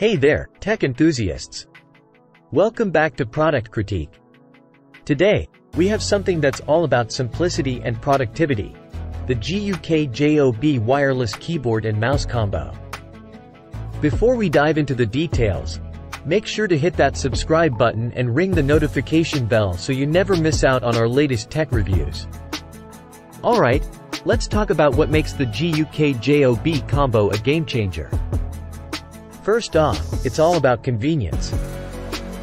Hey there, tech enthusiasts. Welcome back to Product Critique. Today, we have something that's all about simplicity and productivity. The GUK JOB wireless keyboard and mouse combo. Before we dive into the details, make sure to hit that subscribe button and ring the notification bell so you never miss out on our latest tech reviews. Alright, let's talk about what makes the GUK JOB combo a game changer. First off, it's all about convenience.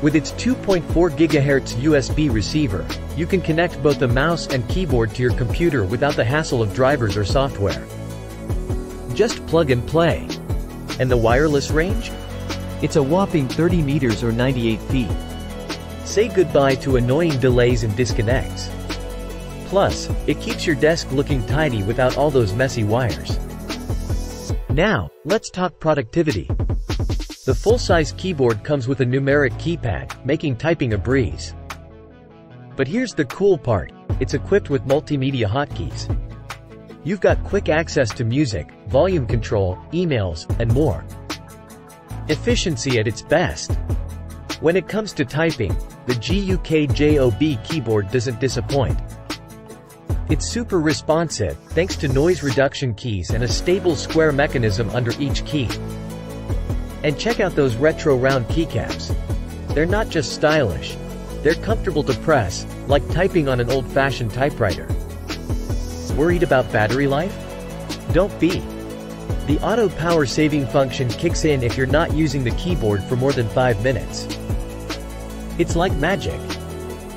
With its 2.4 GHz USB receiver, you can connect both the mouse and keyboard to your computer without the hassle of drivers or software. Just plug and play. And the wireless range? It's a whopping 30 meters or 98 feet. Say goodbye to annoying delays and disconnects. Plus, it keeps your desk looking tidy without all those messy wires. Now, let's talk productivity. The full-size keyboard comes with a numeric keypad, making typing a breeze. But here's the cool part, it's equipped with multimedia hotkeys. You've got quick access to music, volume control, emails, and more. Efficiency at its best. When it comes to typing, the GUK JOB keyboard doesn't disappoint. It's super responsive, thanks to noise reduction keys and a stable square mechanism under each key. And check out those retro round keycaps. They're not just stylish. They're comfortable to press, like typing on an old-fashioned typewriter. Worried about battery life? Don't be. The auto power saving function kicks in if you're not using the keyboard for more than 5 minutes. It's like magic.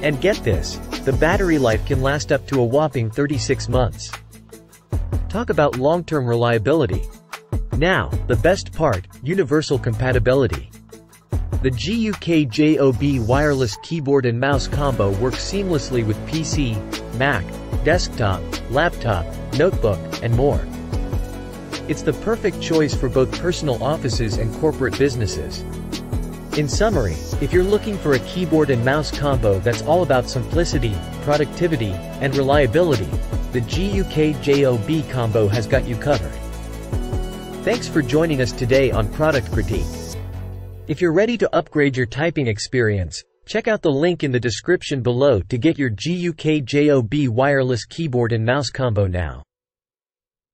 And get this, the battery life can last up to a whopping 36 months. Talk about long-term reliability. Now, the best part, universal compatibility. The GUK JOB wireless keyboard and mouse combo works seamlessly with PC, Mac, desktop, laptop, notebook, and more. It's the perfect choice for both personal offices and corporate businesses. In summary, if you're looking for a keyboard and mouse combo that's all about simplicity, productivity, and reliability, the GUK JOB combo has got you covered. Thanks for joining us today on Product Critique. If you're ready to upgrade your typing experience, check out the link in the description below to get your GUK JOB wireless keyboard and mouse combo now.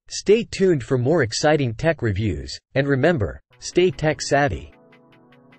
Stay tuned for more exciting tech reviews, and remember, stay tech savvy.